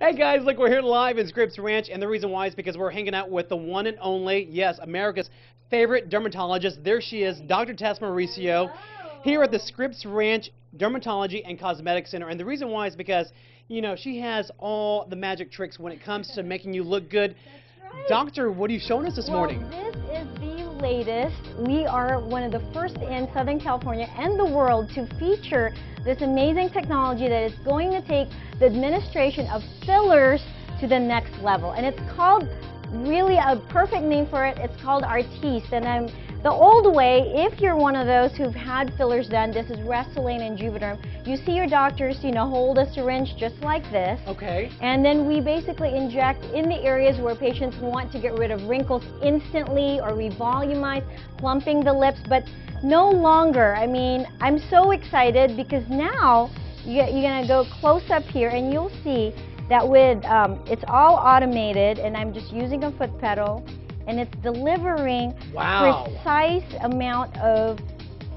Hey guys, look, we're here live in Scripps Ranch, and the reason why is because we're hanging out with the one and only, yes, America's favorite dermatologist. There she is, Dr. Tess Mauricio, here at the Scripps Ranch Dermatology and Cosmetic Center. And the reason why is because, you know, she has all the magic tricks when it comes to making you look good. right. Doctor, what are you showing us this well, morning? This is the latest. We are one of the first in Southern California and the world to feature this amazing technology that is going to take the administration of fillers to the next level. And it's called, really a perfect name for it, it's called Artiste. And um, the old way, if you're one of those who've had fillers done, this is Restylane and Juvederm, you see your doctors, you know, hold a syringe just like this. Okay. And then we basically inject in the areas where patients want to get rid of wrinkles instantly or revolumize, plumping the lips, but no longer. I mean, I'm so excited because now you, you're going to go close up here and you'll see that with, um, it's all automated and I'm just using a foot pedal and it's delivering Wow. precise amount of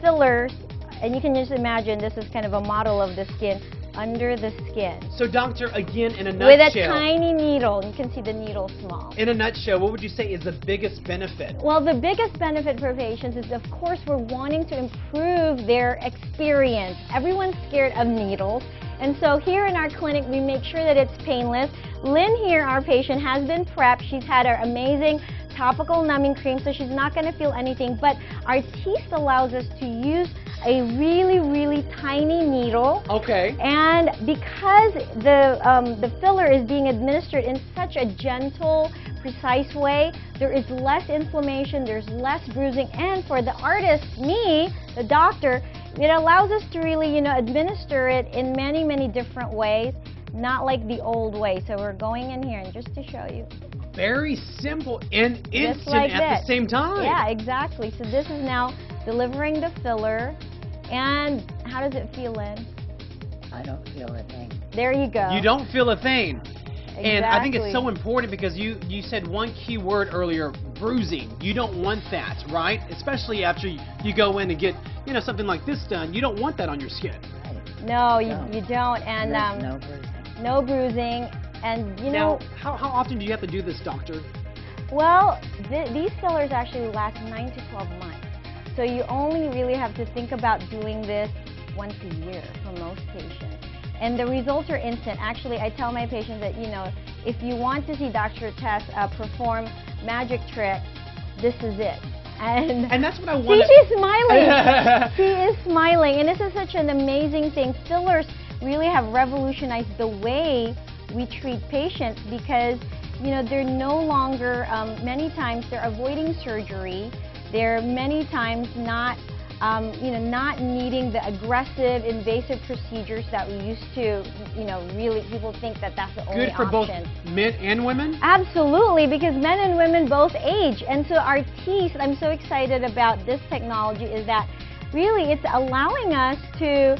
fillers and you can just imagine this is kind of a model of the skin under the skin So, Doctor, again, in a nutshell. with a tiny needle. You can see the needle small. in a nutshell, what would you say is the biggest benefit? Well, the biggest benefit for patients is, of course, we're wanting to improve their experience. Everyone's scared of needles. And so here in our clinic, we make sure that it's painless. Lynn here, our patient, has been prepped. She's had our amazing topical numbing cream, so she's not going to feel anything. But Artiste allows us to use a really, really tiny needle. Okay. And because the, um, the filler is being administered in such a gentle, precise way, there is less inflammation, there's less bruising, and for the artist, me, the doctor, it allows us to really, you know, administer it in many, many different ways, not like the old way. So we're going in here, and just to show you. Very simple and instant like at the same time. Yeah, exactly. So this is now delivering the filler. And how does it feel, Lynn? I don't feel a thing. There you go. You don't feel a thing. And I think it's so important because you, you said one key word earlier, bruising. You don't want that, right? Especially after you, you go in and get, you know, something like this done. You don't want that on your skin. Right. No, you, No. you don't. And There's um, no bruising. no bruising. And you know, now, how, how often do you have to do this, doctor? well, th- these fillers actually last 9 to 12 months. So you only really have to think about doing this once a year for most patients. And the results are instant. Actually, I tell my patients that, you know, if you want to see Dr. Tess uh, perform magic tricks, this is it. And, And that's what I want. see, she's smiling. she is smiling, and this is such an amazing thing. Fillers really have revolutionized the way we treat patients because you know they're no longer um, many times they're avoiding surgery. They're many times not um, you know not needing the aggressive invasive procedures that we used to. You know, really people think that that's the only option. Good for both men and women? Absolutely, because men and women both age. And so Artiste, I'm so excited about this technology is that really it's allowing us to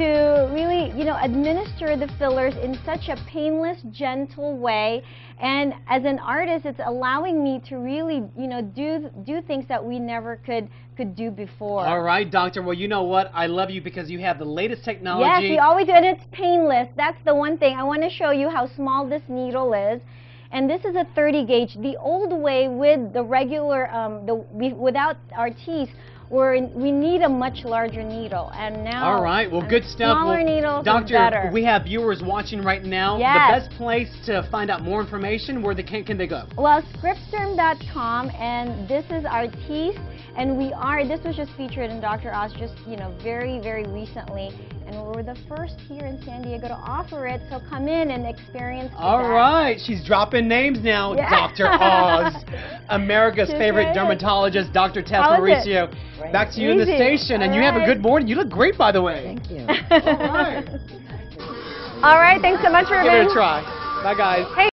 to really, you know, administer the fillers in such a painless, gentle way. And as an artist, it's allowing me to really, you know, do do things that we never could could do before. All right, doctor. Well, you know what? I love you because you have the latest technology. Yes, we always do, and it's painless. That's the one thing. I want to show you how small this needle is. And this is a 30 gauge. The old way with the regular, um, the we, without Artiste, where we need a much larger needle. And now, All right, well, good stuff. Smaller well, needles Doctor, better. we have viewers watching right now. Yes. The best place to find out more information, where they can, can they go? Well, scrippsderm.com, and this is Artiste, and we are. This was just featured in Dr. Oz just you know very very recently, and we're the first here in San Diego to offer it. So come in and experience. All that. right, she's dropping names now. Yeah. Dr. Oz, America's She's favorite right. dermatologist, Dr. Tess How is? Mauricio. Great. Back to you in the Easy. station, and All you have a good morning. You look great, by the way. Thank you. All right. All right, thanks so much for Give it being a try. Bye, guys. Hey,